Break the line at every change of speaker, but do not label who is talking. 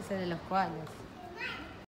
gratis en el Los Cuales.